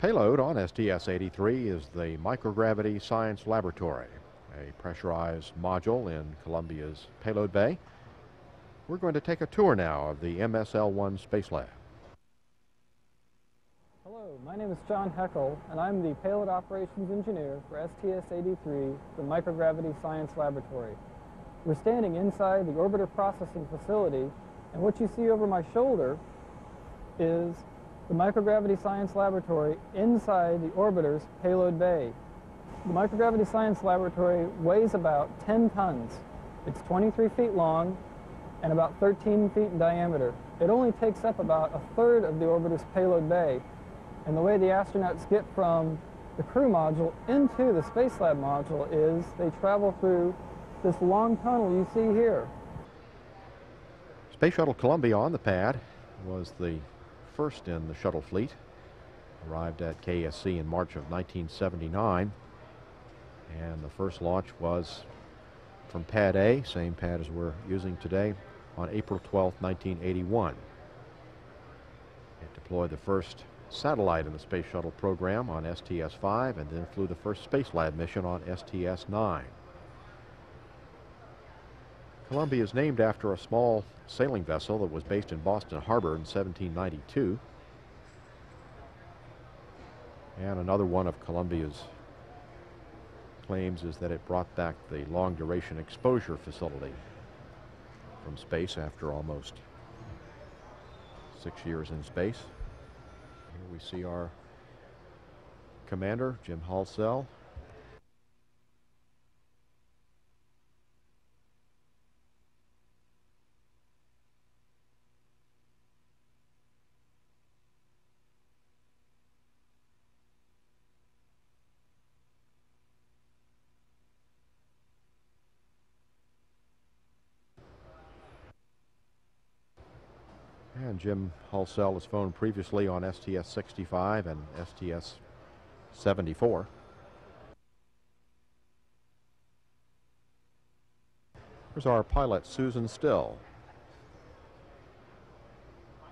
payload on STS-83 is the Microgravity Science Laboratory, a pressurized module in Columbia's payload bay. We're going to take a tour now of the MSL-1 Space Lab. Hello, my name is John Heckel, and I'm the Payload Operations Engineer for STS-83, the Microgravity Science Laboratory. We're standing inside the orbiter processing facility, and what you see over my shoulder is the Microgravity Science Laboratory inside the orbiter's payload bay. The Microgravity Science Laboratory weighs about 10 tons. It's 23 feet long and about 13 feet in diameter. It only takes up about a third of the orbiter's payload bay. And the way the astronauts get from the crew module into the Space Lab module is they travel through this long tunnel you see here. Space Shuttle Columbia on the pad was the first in the shuttle fleet. Arrived at KSC in March of 1979. And the first launch was from Pad A, same pad as we're using today, on April 12, 1981. It deployed the first satellite in the Space Shuttle program on STS-5 and then flew the first Space Lab mission on STS-9. Columbia is named after a small sailing vessel that was based in Boston Harbor in 1792. And another one of Columbia's claims is that it brought back the long duration exposure facility from space after almost six years in space. Here we see our commander, Jim Halsell, And Jim Halsell has phoned previously on STS-65 and STS-74. Here's our pilot, Susan Still.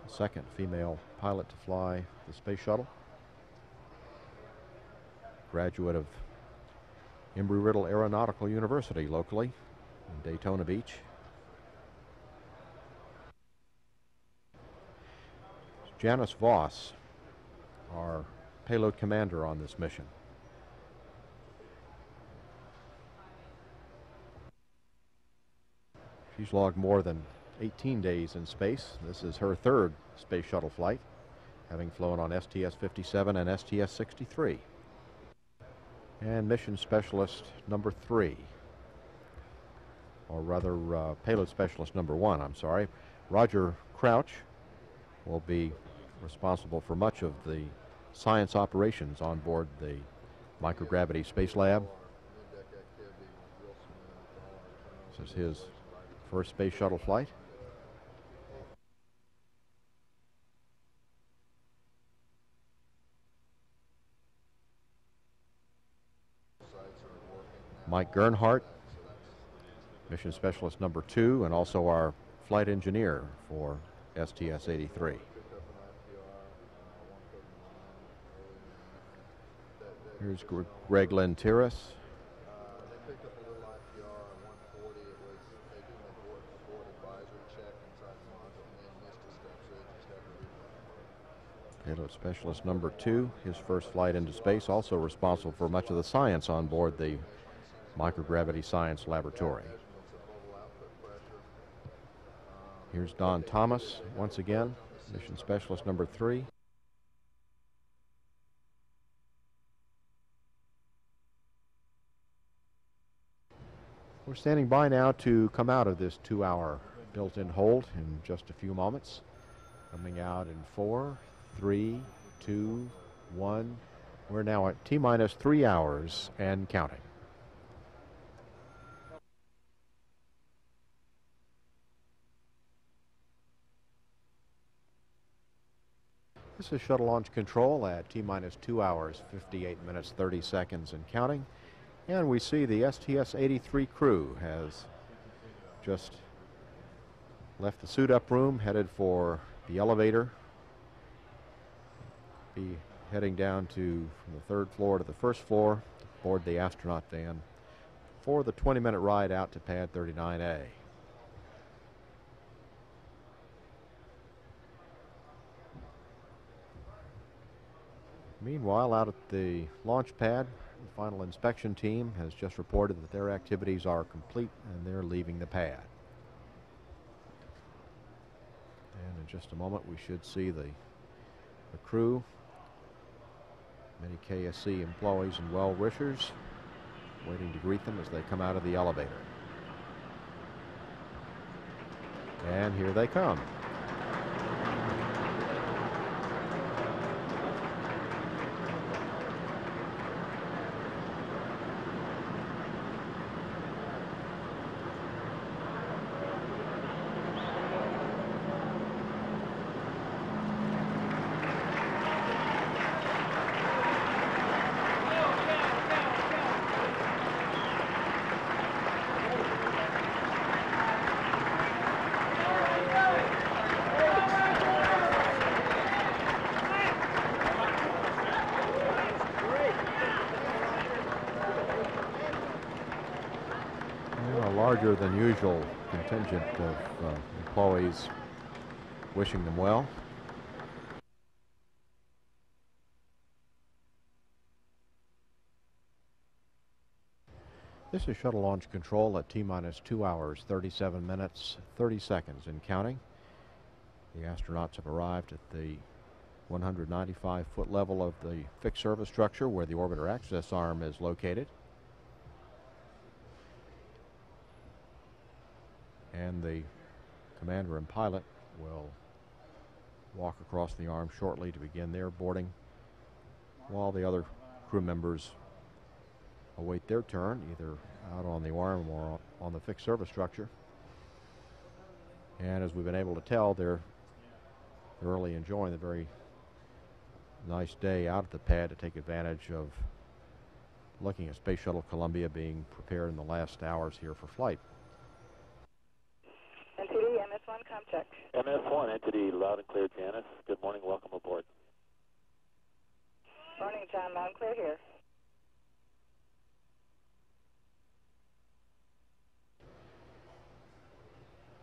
Second female pilot to fly the space shuttle. Graduate of Embry-Riddle Aeronautical University locally in Daytona Beach. Janice Voss, our payload commander on this mission. She's logged more than 18 days in space. This is her third space shuttle flight, having flown on STS-57 and STS-63. And mission specialist number three, or rather uh, payload specialist number one, I'm sorry, Roger Crouch will be responsible for much of the science operations on board the microgravity space lab. This is his first space shuttle flight. Mike Gernhardt, mission specialist number two, and also our flight engineer for STS-83. Here's Greg Linteris. Payload specialist number two, his first flight into space, also responsible for much of the science on board the microgravity science laboratory. Here's Don Thomas once again, mission specialist number three. We're standing by now to come out of this two-hour built-in hold in just a few moments. Coming out in four, three, two, one. We're now at T-minus three hours and counting. This is shuttle launch control at T-minus two hours, 58 minutes, 30 seconds and counting. And we see the STS-83 crew has just left the suit up room, headed for the elevator. Be heading down to from the third floor to the first floor board the astronaut van for the 20 minute ride out to pad 39A. Meanwhile, out at the launch pad, final inspection team has just reported that their activities are complete and they're leaving the pad. And in just a moment, we should see the, the crew, many KSC employees and well wishers waiting to greet them as they come out of the elevator. And here they come. a larger than usual contingent of uh, employees wishing them well. This is shuttle launch control at T minus 2 hours, 37 minutes, 30 seconds and counting. The astronauts have arrived at the 195 foot level of the fixed service structure where the orbiter access arm is located. And the commander and pilot will walk across the arm shortly to begin their boarding while the other crew members await their turn either out on the arm or on the fixed service structure and as we've been able to tell they're thoroughly enjoying the very nice day out at the pad to take advantage of looking at Space Shuttle Columbia being prepared in the last hours here for flight. MS1, com check. MS1, NTD loud and clear, Janice. Good morning, welcome aboard. Morning, John, loud and clear here.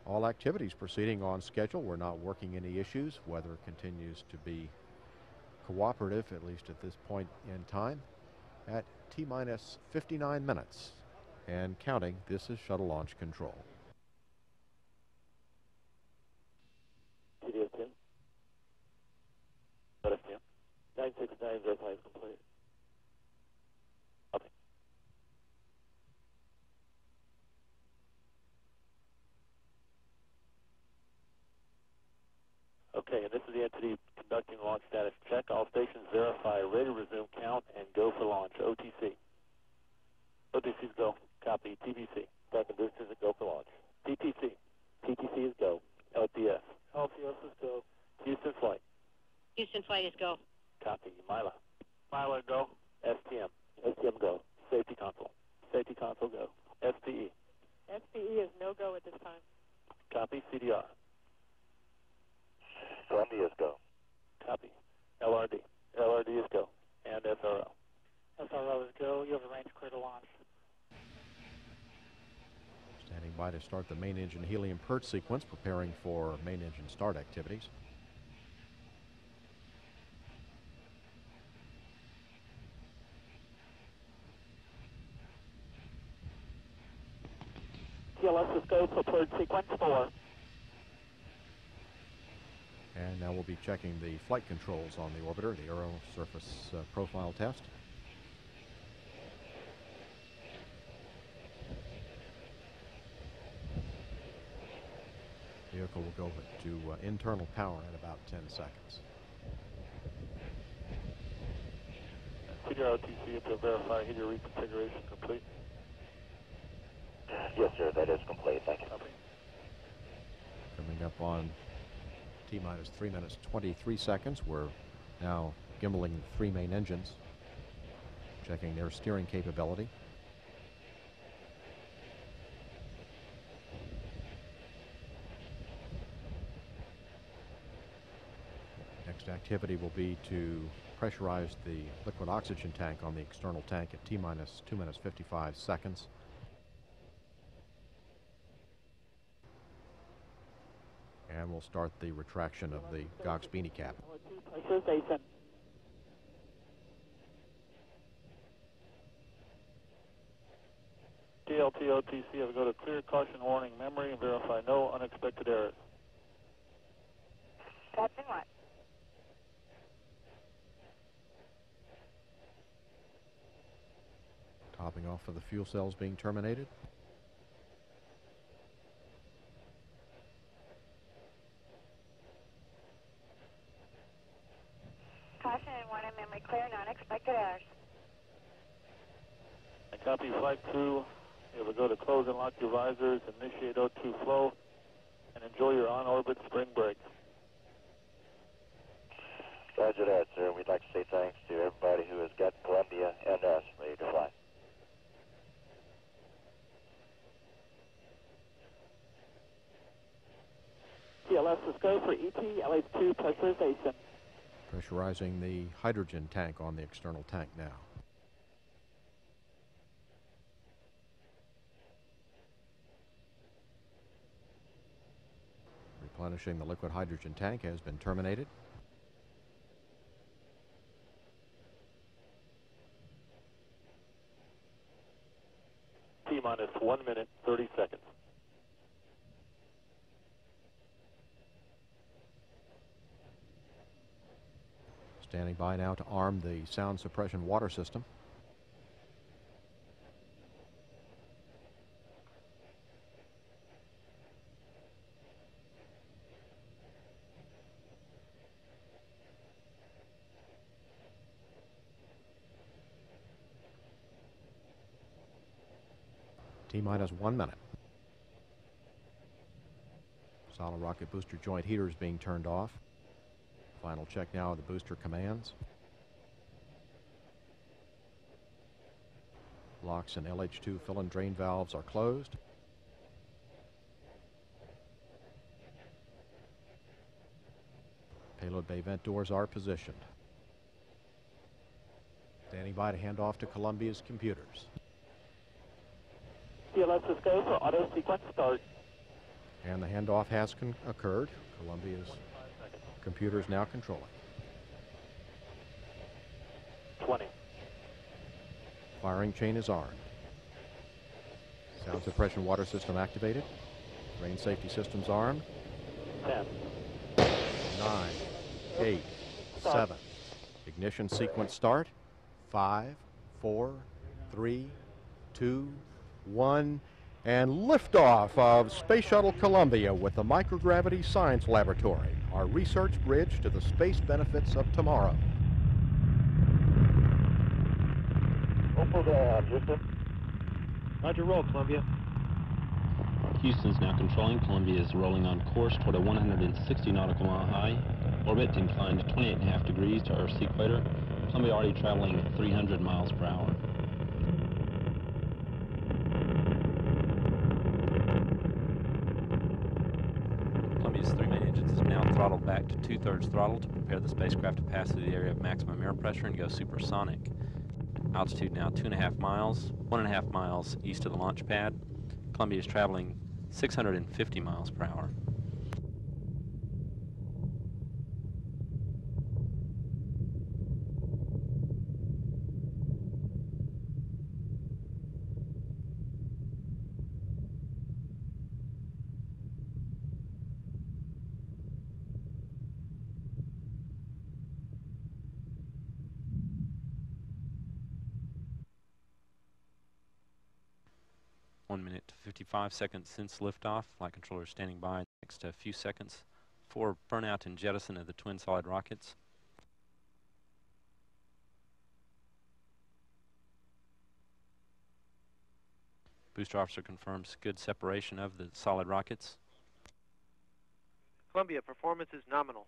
All activities proceeding on schedule. We're not working any issues. Weather continues to be cooperative, at least at this point in time. At T minus 59 minutes and counting, this is shuttle launch control. TDS 10. Let us 10. 969 verify is complete. Copy. Okay, and this is the NTD conducting launch status check. All stations verify, ready to resume count, and go for launch. OTC. OTC's go. Copy. TBC. Second boosters and go for launch. TTC. TTC is go. LPS. LPS is go. Houston flight. Houston is go. Copy. Mila. Mila go. STM. STM go. Safety console. Safety console go. SPE. SPE is no go at this time. Copy. CDR. Columbia is go. Copy. LRD. LRD is go. And SRO. SRO is go. You have a range clear to launch. Standing by to start the main engine helium purge sequence, preparing for main engine start activities. TLS is go for purge sequence 4. And now we'll be the flight controls on the orbiter, the aero surface uh, profile test. Vehicle will go to uh, internal power in about 10 seconds. CDR OTC to verify heater reconfiguration complete. Yes, sir, that is complete. Thank you. Coming up on T minus 3 minutes 23 seconds, we're now gimbaling the three main engines, checking their steering capability. Next activity will be to pressurize the liquid oxygen tank on the external tank at T minus 2 minutes 55 seconds. And we'll start the retraction of the Gox beanie cap. Pressure station. TLT OTC have go to clear caution warning memory and verify no unexpected errors. Captain what? Topping off for the fuel cells being terminated. Caution and warning memory clear, no unexpected errors. I copy flight crew. You have go to close and lock your visors, initiate O2 flow, and enjoy your on-orbit spring break. Roger that, sir. We'd like to say thanks to everybody who has got Columbia and us ready to fly. TLS, let's go for ET, LH2 pressurization. Pressurizing the hydrogen tank on the external tank now. Replenishing the liquid hydrogen tank has been terminated. T minus 1 minute, 30 seconds. Standing by now to arm the sound suppression water system. T minus one minute. Solid rocket booster joint heaters being turned off. Final check now of the booster commands. Locks and LH2 fill and drain valves are closed. Payload bay vent doors are positioned. Standing by to hand off to Columbia's computers. Let's go for auto sequence start. And the handoff has con- occurred. Columbia's computer is now controlling. 20. Firing chain is armed. Sound suppression water system activated. Rain safety systems armed. 10. Nine, eight, seven. Ignition sequence start. Five, four, three, two, one. And liftoff of Space Shuttle Columbia with the Microgravity Science Laboratory, our research bridge to the space benefits of tomorrow. Opal down, Houston. Roger, roll, Columbia. Houston's now controlling. Columbia is rolling on course toward a 160 nautical mile high orbit, inclined 28.5 degrees to Earth's equator. Columbia already traveling 300 miles per hour. Columbia's three main engines is now throttled back to two-thirds throttle to prepare the spacecraft to pass through the area of maximum air pressure and go supersonic. Altitude now two and a half miles, one and a half miles east of the launch pad. Columbia is traveling 650 miles per hour. One minute to 55 seconds since liftoff. Flight controller standing by next a few seconds for burnout and jettison of the twin solid rockets. Booster officer confirms good separation of the solid rockets. Columbia, performance is nominal.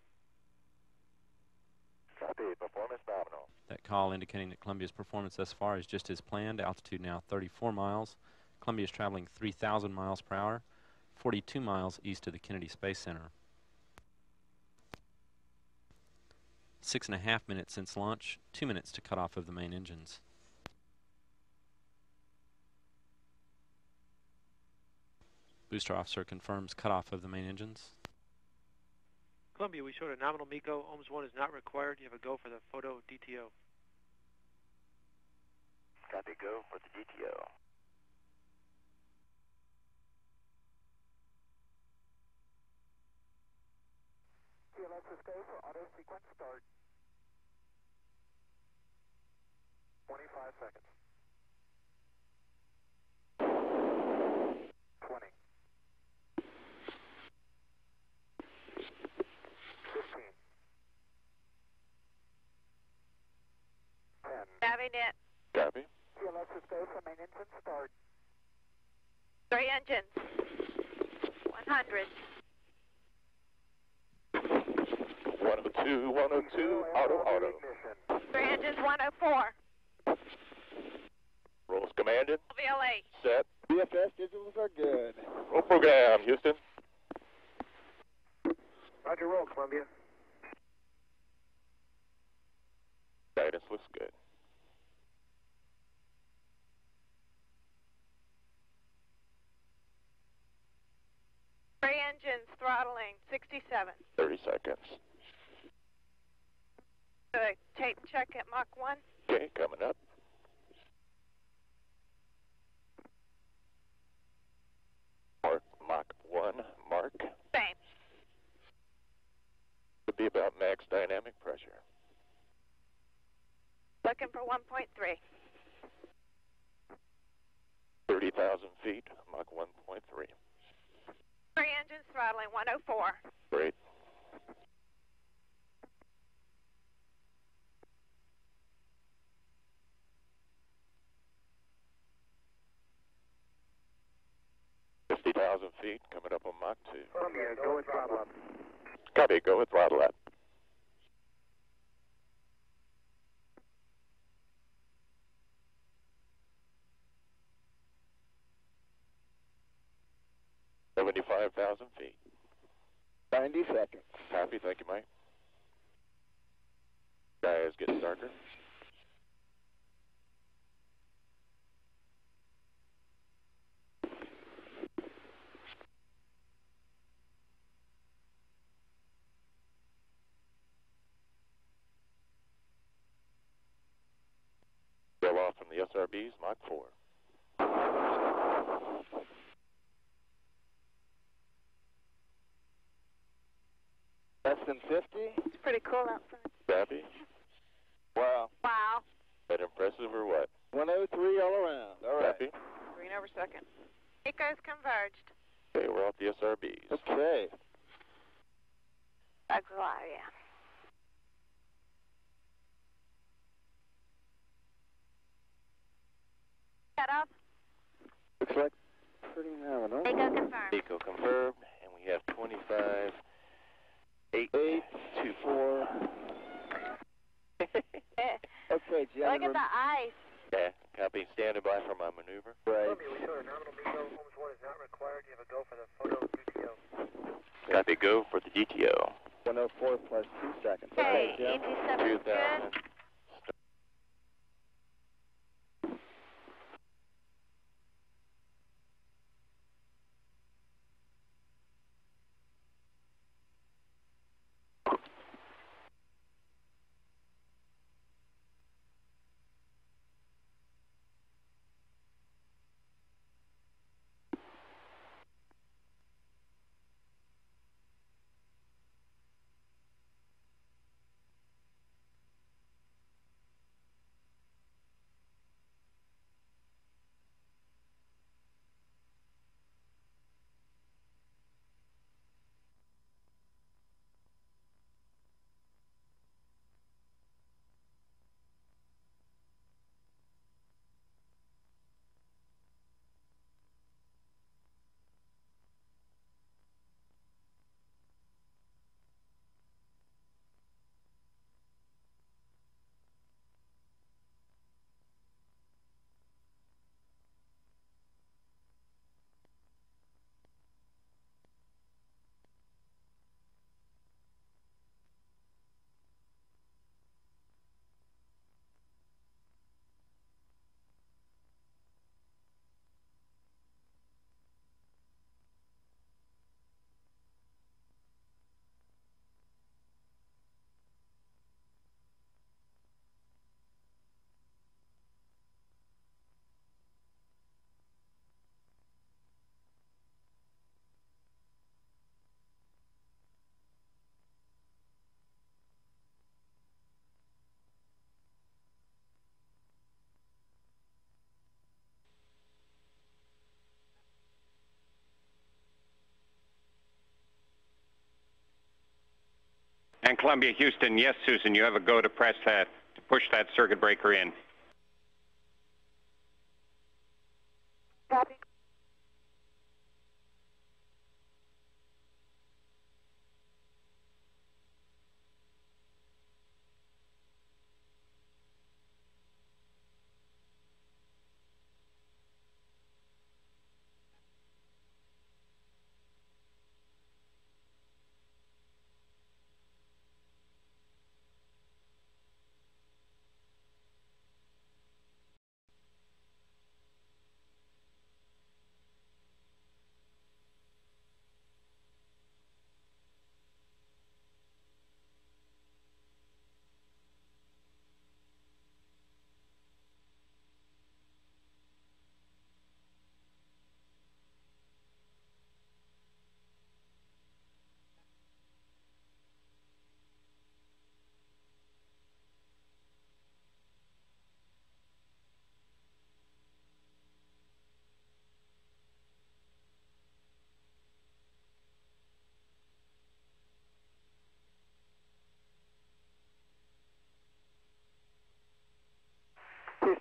Copy, performance nominal. That call indicating that Columbia's performance thus far is just as planned. Altitude now 34 miles. Columbia is traveling 3,000 miles per hour, 42 miles east of the Kennedy Space Center. Six and a half minutes since launch, two minutes to cut off of the main engines. Booster officer confirms cutoff of the main engines. Columbia, we showed a nominal MECO. OMS 1 is not required. You have a go for the photo DTO. Copy, go for the DTO. TLS go for auto sequence start. 25 seconds. 20. 15. 10. Savvy net. Copy. TLS is go for main engine start. Three engines. 100. 102, 102, auto, auto. Ignition. Three engines, 104. Rolls commanded. VLA. Set. BFS digitals are good. Roll program, Houston. Roger, roll, Columbia. Guidance looks good. Three engines, throttling, 67. 30 seconds. Uh, tape check at Mach 1. Okay, coming up. Mark, Mach 1, mark. Same. Would be about max dynamic pressure. Looking for 1.3. 30,000 feet, Mach 1.3. Three engines, throttling, 104. Great. Fifty thousand feet, coming up on Mach two. Columbia, go with throttle up. Copy, go with throttle up. Seventy-five thousand feet. 90 seconds. Copy, thank you, Mike. Sky is getting darker. Go off from the Mach 4. Less than 50? It's pretty cool outside. Copy. Wow. Wow. That impressive or what? 103 all around. All right. Copy. Green over second. Eco's converged. Okay, we're off the SRBs. Okay. Bugs alive, yeah. Cut off. Looks like pretty nominal. MECO confirmed. MECO confirmed, and we have 25, 8, Eight, 2, Four. Okay, Look at the ice. Yeah, copy. Standing by for my maneuver. Right. we showed a nominal MECO. OMS 1 is not required. You have a go for the photo DTO. Copy. Go for the DTO. 104 plus 2 seconds. Okay, Okay, Jim. ET7 is 2000. good. And Columbia Houston, yes, Susan, you have a go to press that, to push that circuit breaker in.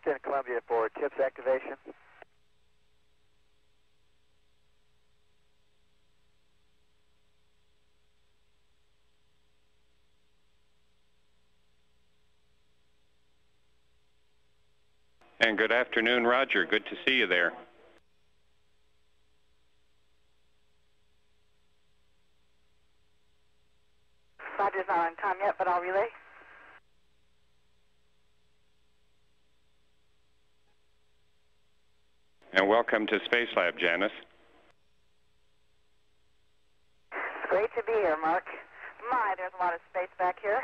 10 Columbia for TIPS activation. And good afternoon, Roger. Good to see you there. Roger's not on time yet, but I'll relay. And welcome to Space Lab, Janice. Great to be here, Mark. My, there's a lot of space back here.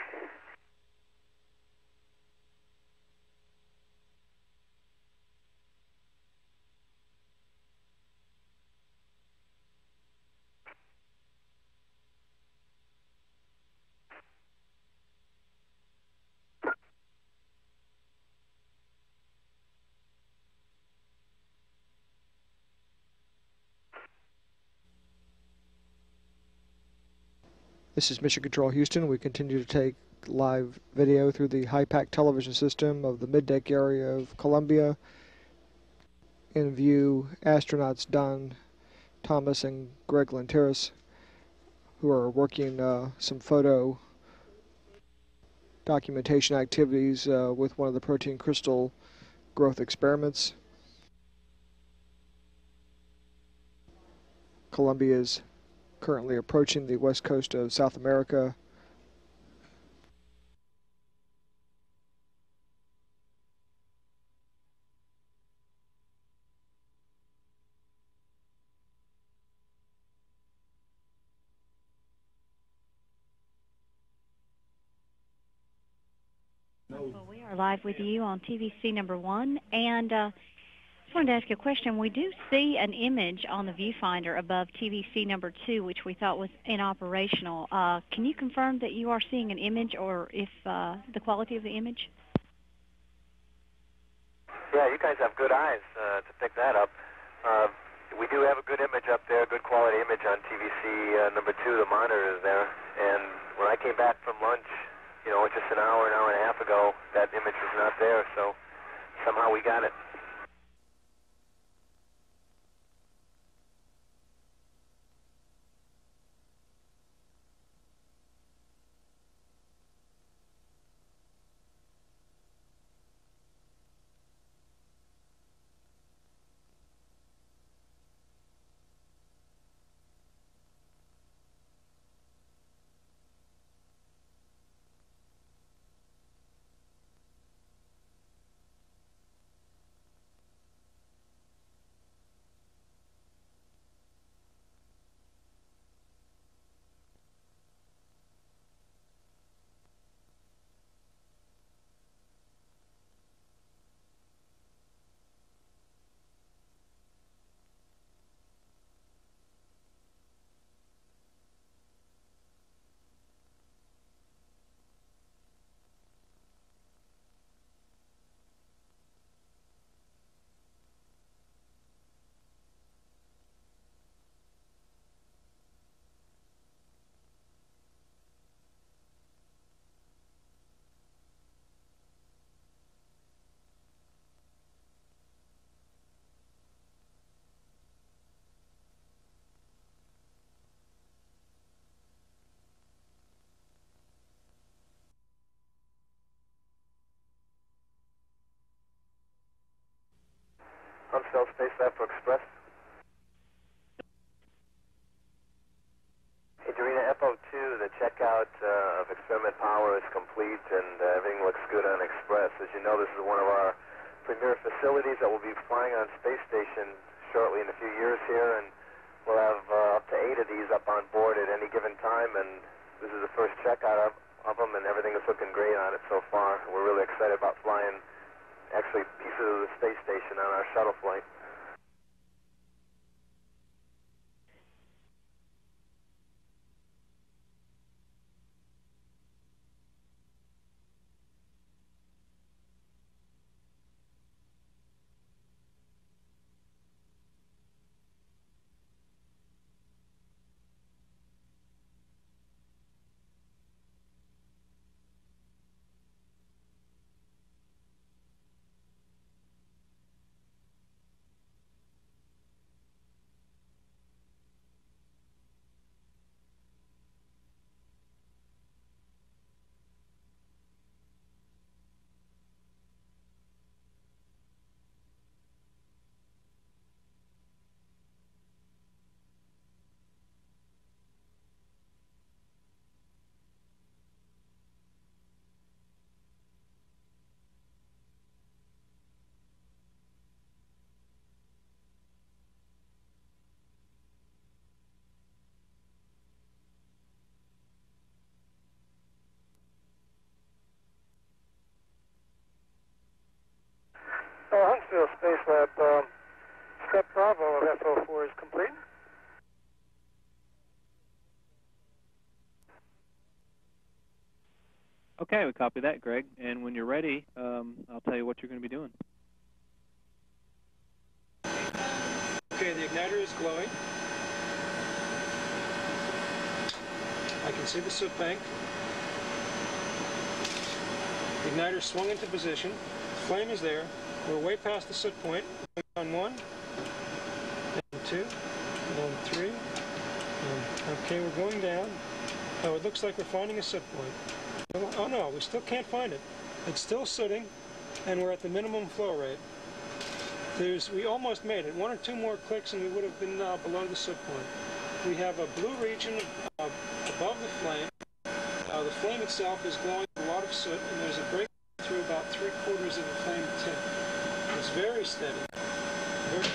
This is Mission Control Houston. We continue to take live video through the HIPAC television system of the middeck area of Columbia. In view, astronauts Don Thomas and Greg Linteris, who are working uh, some photo documentation activities uh, with one of the protein crystal growth experiments. Columbia is currently approaching the west coast of South America. Well, we are live with you on TVC number one, and uh, just wanted to ask you a question. We do see an image on the viewfinder above TVC number two, which we thought was inoperational. Uh, can you confirm that you are seeing an image, or if uh, the quality of the image? Yeah, you guys have good eyes uh, to pick that up. Uh, we do have a good image up there, good quality image on TVC uh, number two. The monitor is there, and when I came back from lunch, you know, just an hour, an hour and a half ago, that image was not there. So somehow we got it. For Express. Dorina, FO2, the checkout uh, of experiment power is complete and uh, everything looks good on Express. As you know, this is one of our premier facilities that will be flying on Space Station shortly in a few years here, and we'll have uh, up to eight of these up on board at any given time, and this is the first checkout of, of them, and everything is looking great on it so far. We're really excited about flying actually pieces of the space station on our shuttle flight. Oh, Huntsville Space Lab, um, step Bravo of FO4 is complete. Okay, we copy that, Greg. And when you're ready, um, I'll tell you what you're going to be doing. Okay, the igniter is glowing. I can see the soot bank. The igniter swung into position. The flame is there. We're way past the soot point. On one, and two, and three. And, okay, we're going down. Oh, it looks like we're finding a soot point. Oh no, we still can't find it. It's still sooting, and we're at the minimum flow rate. There's, we almost made it. One or two more clicks and we would have been uh, below the soot point. We have a blue region uh, above the flame. Uh, the flame itself is glowing a lot of soot, and there's a break through about three quarters of the flame tip. It's very steady. Very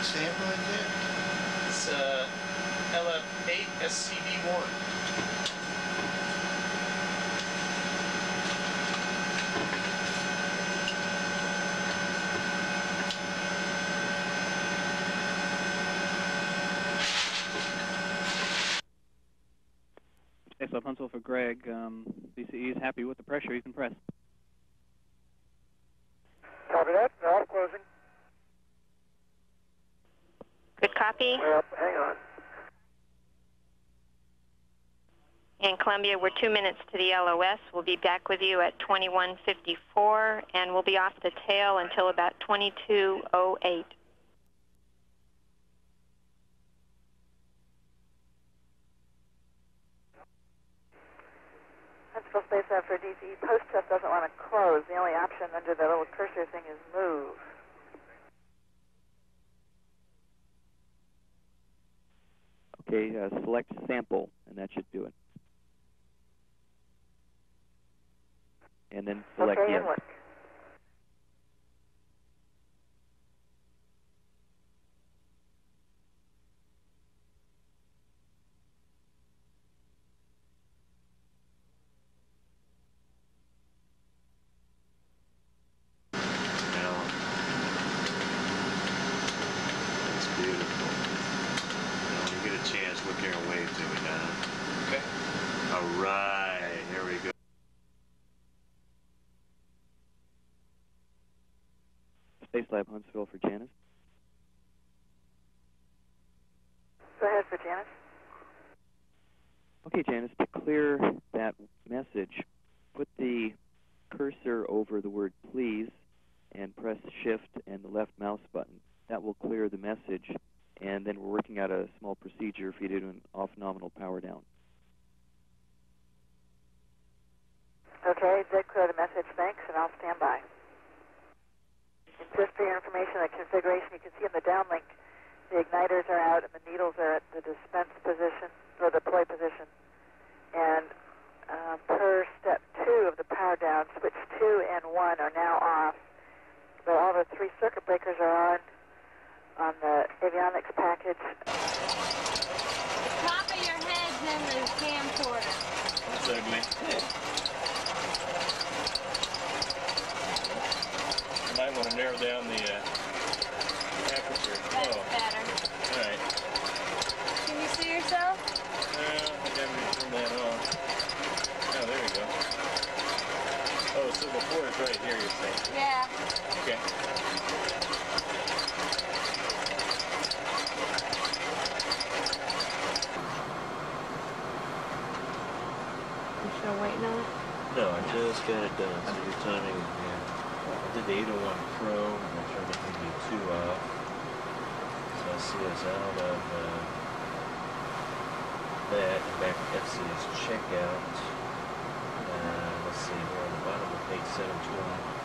Good sample in there. It's uh, LF8 SCD1. Space Huntsville for Greg. Um, DCE is happy with the pressure. You can press. Copy that. Valve closing. Good copy. Well, hang on. In Columbia, we're two minutes to the LOS. We'll be back with you at 2154, and we'll be off the tail until about 2208. Space Lab for DCE. Post test doesn't want to close. The only option under the little cursor thing is move. Okay, uh, select sample, and that should do it. And then select okay, yes. and look. Now, it's beautiful. Now, when you get a chance, look here and wave to me now. Okay. All right, here we go. Space Lab Huntsville for Janice. Go ahead for Janice. Okay, Janice, to clear that message, put the cursor over the word please and press shift and the left mouse button. That will clear the message and then we're working out a small procedure for you to do an off nominal power down. Okay, dead clear the message, thanks, and I'll stand by. And just for your information, the configuration you can see in the downlink, the igniters are out and the needles are at the dispense position, or the play position. And uh, per step two of the power down, switch two and one are now off, but all the three circuit breakers are on on the avionics package. Top of your head's in the camcorder. That's ugly. You might want to narrow down the uh, aperture. That's oh, better. all right. Can you see yourself? Well, I think I'm going to turn that on. Oh, there we go. Oh, so before it's right here, you're saying? Yeah. Okay. You still waiting on it? No, I just got it done. So your timing, yeah. Did the 801 Pro, and I turned the AV2 off. So I see us out of uh, that and back to FCS checkout. Uh, let's see, we're on the bottom of page 720.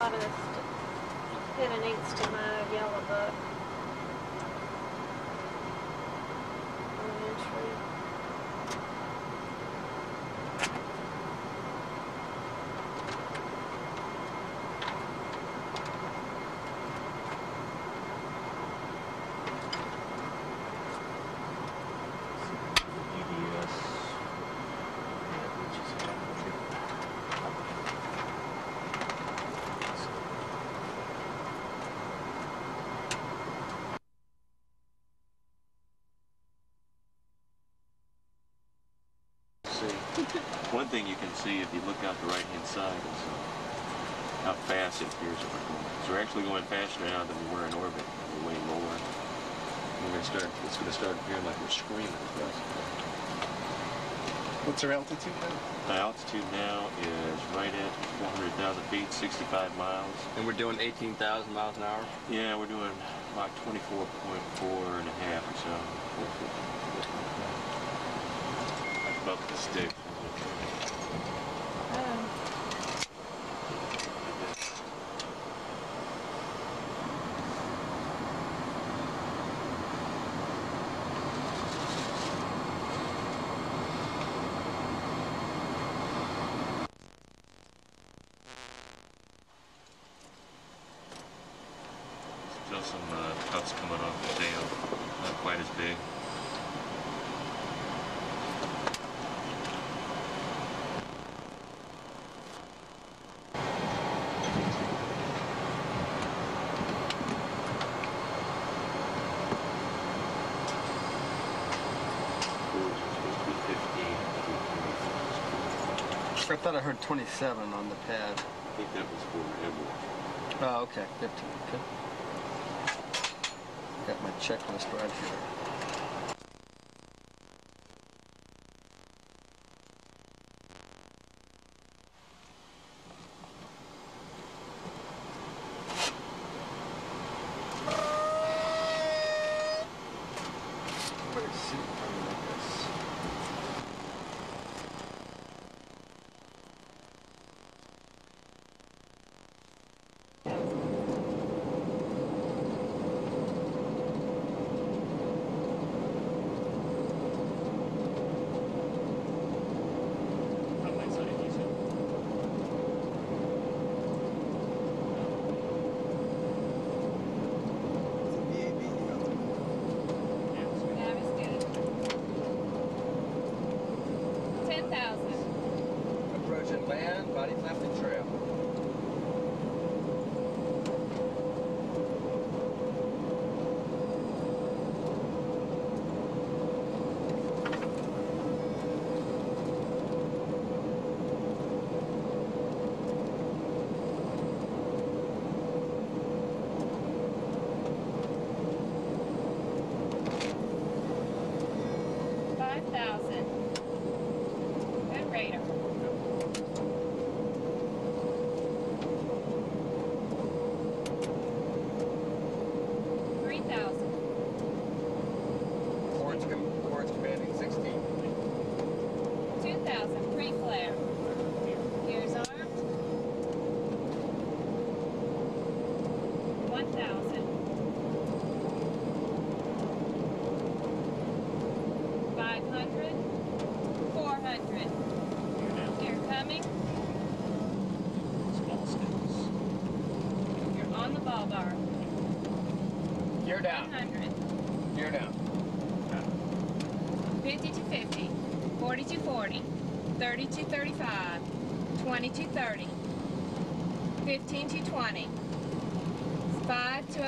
A lot of this kind of needs to my yellow book. Elementary. UDS. Yeah, which is See, one thing you can see if you look out the right-hand side is uh, how fast it appears that we're going. So we're actually going faster now than we were in orbit. We're way lower. We're going to start. It's going to start appearing like we're screaming across the. What's our altitude now? The altitude now is right at 400,000 feet, 65 miles. And we're doing 18,000 miles an hour? Yeah, we're doing about 24.4 and a half or so. I the stick. Still some uh, puffs coming off the tail. Not quite as big. I thought I heard 27 on the pad. I think that was for Edward. Oh, okay. 15. Okay. Got my checklist right here.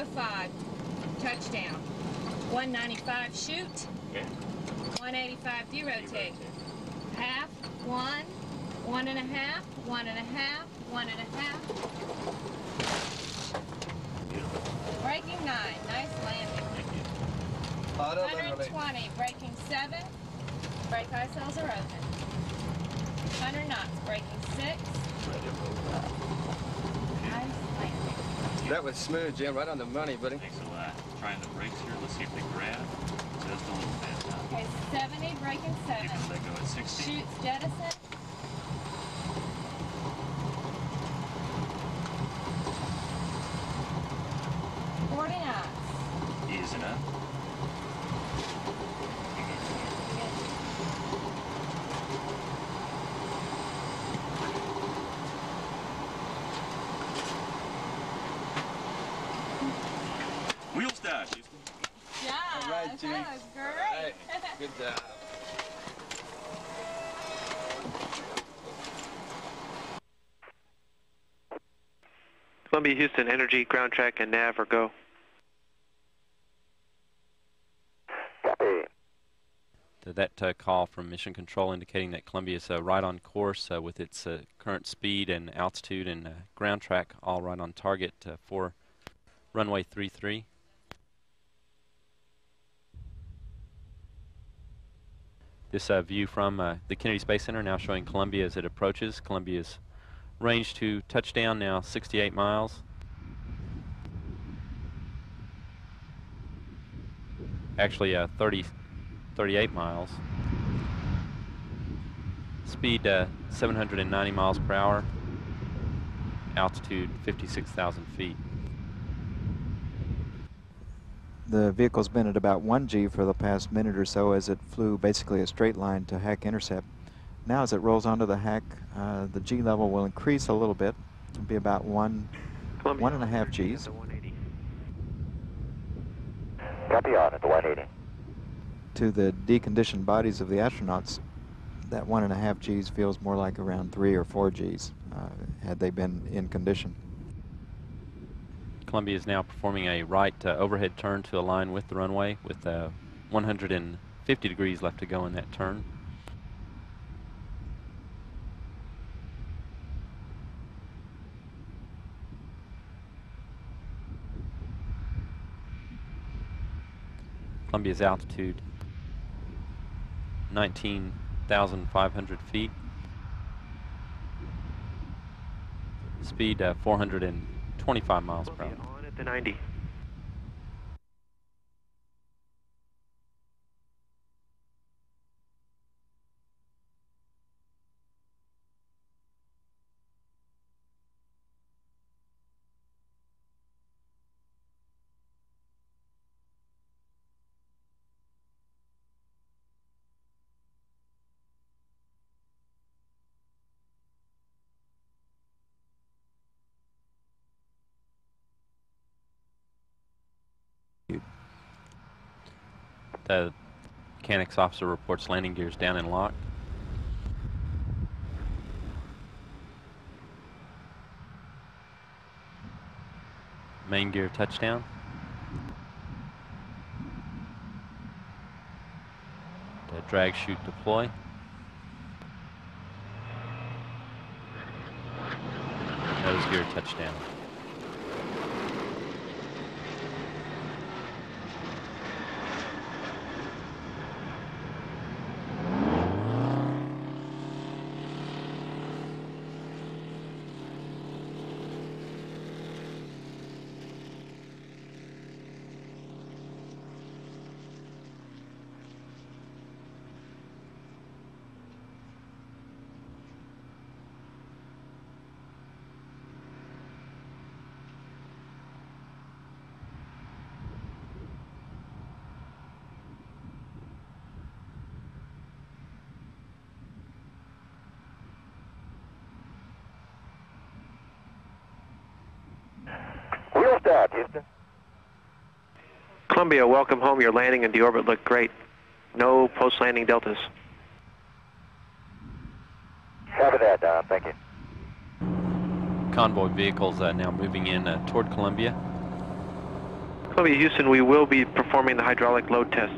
5 to a 5. Touchdown. 195 chute. Okay. 185 derotate. Half, one, one and a half, one and a half, one and a half. Breaking nine, nice landing. Auto then release. 120, breaking seven. Brake eye cells are open. 100 knots, breaking six. Nice landing. That was smooth, Jim. Right on the money, buddy. Thanks a lot. Trying the brakes here. Let's see if they grab just a little bit. Okay, 70, breaking seven. Keep let go at 60. Chutes jettison. Forty knots. Easing up. Wheel start, Houston. Yeah, All right, Jimmy. that was great. All right. Good job. Columbia Houston Energy, ground track, and nav or go. To that uh, call from Mission Control indicating that Columbia is uh, right on course uh, with its uh, current speed and altitude and uh, ground track all right on target uh, for runway 33. This view from the Kennedy Space Center now showing Columbia as it approaches. Columbia's range to touchdown now 68 miles. Actually, uh, 30, 38 miles. Speed uh, 790 miles per hour. Altitude 56,000 feet. The vehicle's been at about 1G for the past minute or so as it flew basically a straight line to HAC intercept. Now as it rolls onto the HAC, uh, the G level will increase a little bit. It'll be about one, Columbia one and a half Gs. Copy on at the 180. To the deconditioned bodies of the astronauts, that one and a half Gs feels more like around three or four Gs uh, had they been in condition. Columbia is now performing a right uh, overhead turn to align with the runway with uh, 150 degrees left to go in that turn. Columbia's altitude 19,500 feet. Speed uh, 425 miles per hour. On at the 90. Mechanics officer reports landing gears down and locked. Main gear touchdown. The drag chute deploy. Nose gear touchdown. Houston. Columbia, welcome home. Your landing and deorbit looked great. No post-landing deltas. Copy that, Don. Thank you. Convoy vehicles uh, now moving in uh, toward Columbia. Columbia, Houston, we will be performing the hydraulic load test.